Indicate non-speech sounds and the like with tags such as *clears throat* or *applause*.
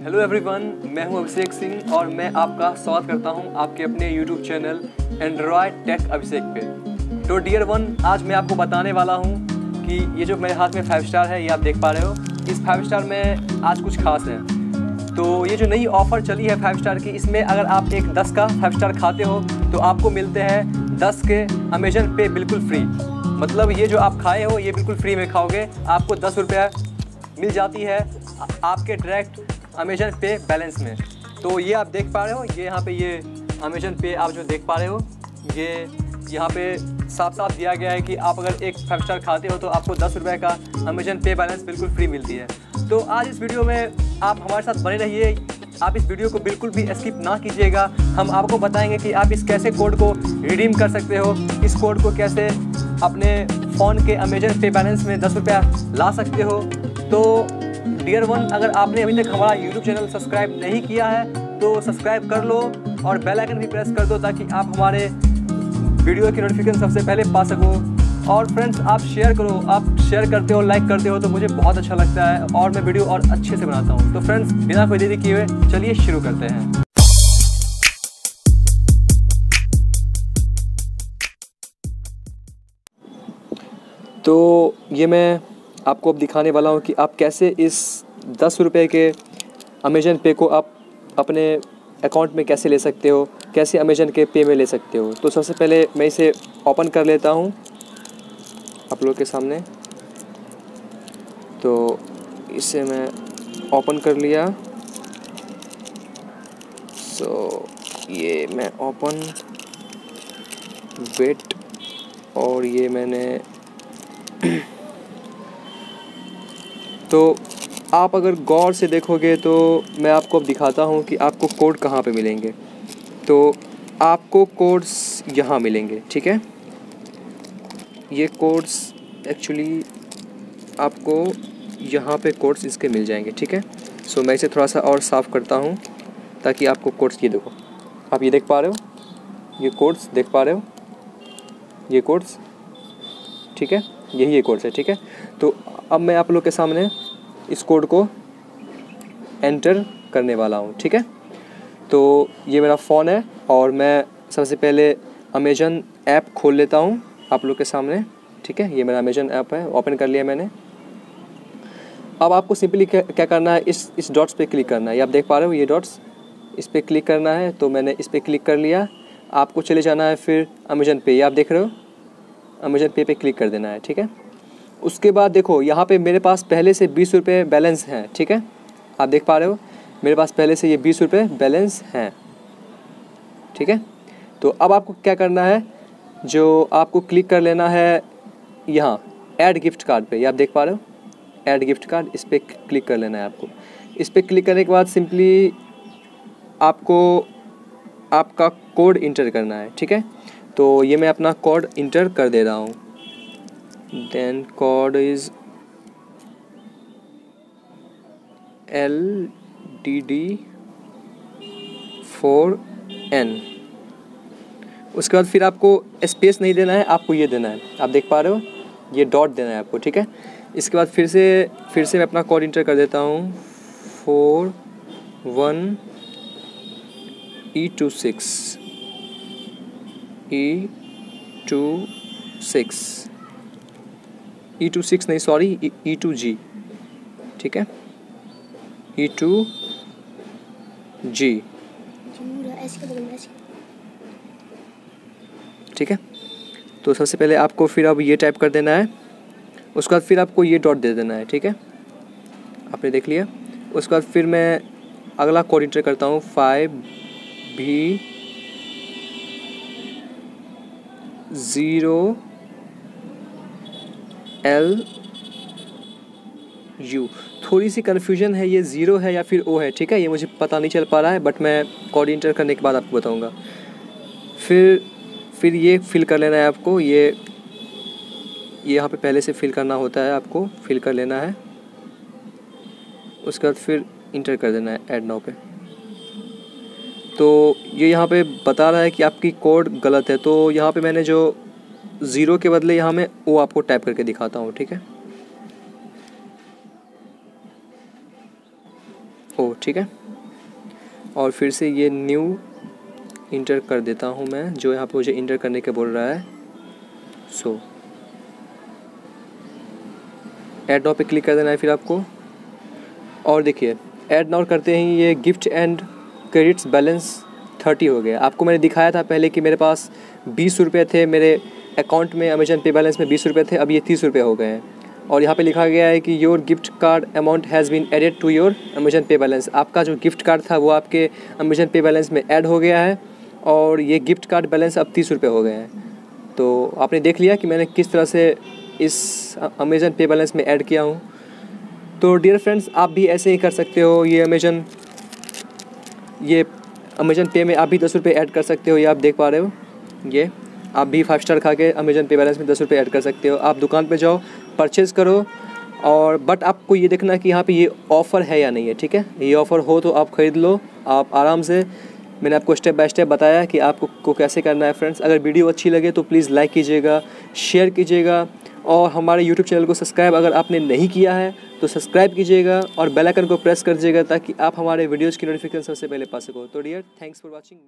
Hello everyone मैं हूँ अभिषेक सिंह और मैं आपका स्वागत करता हूँ आपके अपने YouTube channel Android tech Abhishek पे। तो डियर वन आज मैं आपको बताने वाला हूँ कि ये जो मेरे हाथ में फाइव स्टार है, ये आप देख पा रहे हो। इस फाइव स्टार में आज कुछ खास है। तो ये जो नई ऑफ़र चली है फाइव स्टार की, इसमें अगर आप एक दस का फाइव स्टार खाते हो तो आपको मिलते हैं दस के अमेजन पे बिल्कुल फ्री मतलब ये जो आप खाए हो, ये बिल्कुल फ्री में खाओगे। आपको दस रुपया मिल जाती है, आपके डायरेक्ट अमेजन पे बैलेंस में। तो ये आप देख पा रहे हो, ये यहाँ पे ये अमेजन पे आप जो देख पा रहे हो, ये यहाँ पे साफ़ साफ़ दिया गया है कि आप अगर एक फाइव स्टार खाते हो तो आपको दस रुपये का अमेजन पे बैलेंस बिल्कुल फ्री मिलती है। तो आज इस वीडियो में आप हमारे साथ बने रहिए, आप इस वीडियो को बिल्कुल भी स्किप ना कीजिएगा। हम आपको बताएँगे कि आप इस कैसे कोड को रिडीम कर सकते हो, इस कोड को कैसे अपने फ़ोन के अमेजन पे बैलेंस में दस रुपया ला सकते हो। तो डियर वन अगर आपने अभी तक हमारा यूट्यूब चैनल सब्सक्राइब नहीं किया है तो सब्सक्राइब कर लो और बेल आइकन भी प्रेस कर दो ताकि आप हमारे वीडियो की नोटिफिकेशन सबसे पहले पा सको। और फ्रेंड्स आप शेयर करो, आप शेयर करते हो लाइक करते हो तो मुझे बहुत अच्छा लगता है और मैं वीडियो और अच्छे से बनाता हूँ। तो फ्रेंड्स बिना कोई देरी किए चलिए शुरू करते हैं। तो ये मैं आपको अब दिखाने वाला हूँ कि आप कैसे इस दस रुपये के अमेजन पे को आप अपने अकाउंट में कैसे ले सकते हो कैसे अमेजन के पे में ले सकते हो। तो सबसे पहले मैं इसे ओपन कर लेता हूँ आप लोग के सामने। तो इसे मैं ओपन कर लिया। सो so, ये मैं ओपन वेट और ये मैंने *clears throat* तो आप अगर गौर से देखोगे तो मैं आपको अब दिखाता हूँ कि आपको कोड कहाँ पे मिलेंगे। तो आपको कोड्स यहाँ मिलेंगे, ठीक है? ये कोड्स एक्चुअली आपको यहाँ पे कोड्स इसके मिल जाएँगे, ठीक है? सो मैं इसे थोड़ा सा और साफ़ करता हूँ ताकि आपको कोड्स ये देखो। आप ये देख पा रहे हो? ये कोड्स देख पा रहे हो? ये कोड्स, ठीक है? यही ये कोड्स है, ठीक है? तो अब मैं आप लोग के सामने इस कोड को एंटर करने वाला हूँ, ठीक है? तो ये मेरा फ़ोन है और मैं सबसे पहले अमेजन ऐप खोल लेता हूँ आप लोग के सामने, ठीक है? ये मेरा अमेजन ऐप है, ओपन कर लिया मैंने। अब आपको सिंपली क्या करना है, इस इस डॉट्स पे क्लिक करना है। ये आप देख पा रहे हो ये डॉट्स, इस पर क्लिक करना है तो मैंने इस पर क्लिक कर लिया। आपको चले जाना है फिर अमेजन पे, ये आप देख रहे हो? अमेजन पे पे क्लिक कर देना है, ठीक है? उसके बाद देखो, यहाँ पे मेरे पास पहले से बीस रुपये बैलेंस हैं, ठीक है? आप देख पा रहे हो? मेरे पास पहले से ये बीस रुपये बैलेंस हैं, ठीक है? तो अब आपको क्या करना है? जो आपको क्लिक कर लेना है यहाँ ऐड गिफ्ट कार्ड पे, ये आप देख पा रहे हो? ऐड गिफ्ट कार्ड इस पर क्लिक कर लेना है आपको। इस पर क्लिक करने के बाद सिंपली आपको, आपका कोड इंटर करना है, ठीक है? तो ये मैं अपना कोड इंटर कर दे रहा हूँ। Then code is L, D D four N उसके बाद फिर आपको स्पेस नहीं देना है, आपको ये देना है। आप देख पा रहे हो? ये डॉट देना है आपको, ठीक है? इसके बाद फिर से फिर से मैं अपना कोड इंटर कर देता हूँ। Four one E two six E two six E two six नहीं सॉरी ई टू जी ठीक है? ई टू जी ठीक है? तो सबसे पहले आपको फिर अब ये टाइप कर देना है, उसके बाद फिर आपको ये डॉट दे देना है, ठीक है? आपने देख लिया? उसके बाद फिर मैं अगला कोऑर्डिनेटर करता हूँ फाइव भी ज़ीरो एल यू थोड़ी सी कन्फ्यूज़न है, ये ज़ीरो है या फिर ओ है, ठीक है? ये मुझे पता नहीं चल पा रहा है बट मैं कोऑर्डिनेटर करने के बाद आपको बताऊँगा। फिर फिर ये फिल कर लेना है आपको, ये ये यहाँ पे पहले से फिल करना होता है आपको फिल कर लेना है। उसके बाद फिर इंटर कर देना है एड नाउ पे। तो ये यहाँ पे बता रहा है कि आपकी कोड गलत है तो यहाँ पे मैंने जो ज़ीरो के बदले यहाँ मैं वो आपको टाइप करके दिखाता हूँ, ठीक है? ओ ठीक है? और फिर से ये न्यू इंटर कर देता हूँ मैं, जो यहाँ पे मुझे इंटर करने के बोल रहा है। सो एड नाउ पे क्लिक कर देना है फिर आपको। और देखिए एड नाउ करते ही ये gift and credits balance thirty हो गया। आपको मैंने दिखाया था पहले कि मेरे पास बीस रुपये थे, मेरे अकाउंट में अमेजन पे बैलेंस में बीस रुपये थे, अब ये तीस रुपये हो गए हैं। और यहाँ पे लिखा गया है कि your gift card amount has been added to your Amazon pay balance. आपका जो गिफ्ट कार्ड था, वो आपके अमेजन पे बैलेंस में ऐड हो गया है, और ये गिफ्ट कार्ड बैलेंस अब तीस रुपये हो गए हैं। तो आपने देख लिया कि मैंने किस तरह से इस अमेजन पे बैलेंस में ऐड किया हूँ। तो डियर फ्रेंड्स आप भी ऐसे ही कर सकते हो, ये अमेजन ये अमेजन पे में आप भी दस रुपये ऐड कर सकते हो, ये आप देख पा रहे हो। ये आप भी फाइव स्टार खा के अमेजन पे बैलेंस में दस रुपये ऐड कर सकते हो। आप दुकान पे जाओ परचेज़ करो और बट आपको ये देखना कि यहाँ पे ये ऑफ़र है या नहीं है, ठीक है? ये ऑफ़र हो तो आप ख़रीद लो, आप आराम से। मैंने आपको स्टेप बाय स्टेप बताया कि आपको, को कैसे करना है फ्रेंड्स अगर वीडियो अच्छी लगे तो प्लीज़ लाइक कीजिएगा शेयर कीजिएगा और हमारे यूट्यूब चैनल को सब्सक्राइब अगर आपने नहीं किया है तो सब्सक्राइब कीजिएगा और बेल आइकन को प्रेस कर दीजिएगा ताकि आप हमारे वीडियोज़ की नोटिफिकेशन सबसे पहले पा सको। तो डियर थैंक्स फॉर वॉचिंग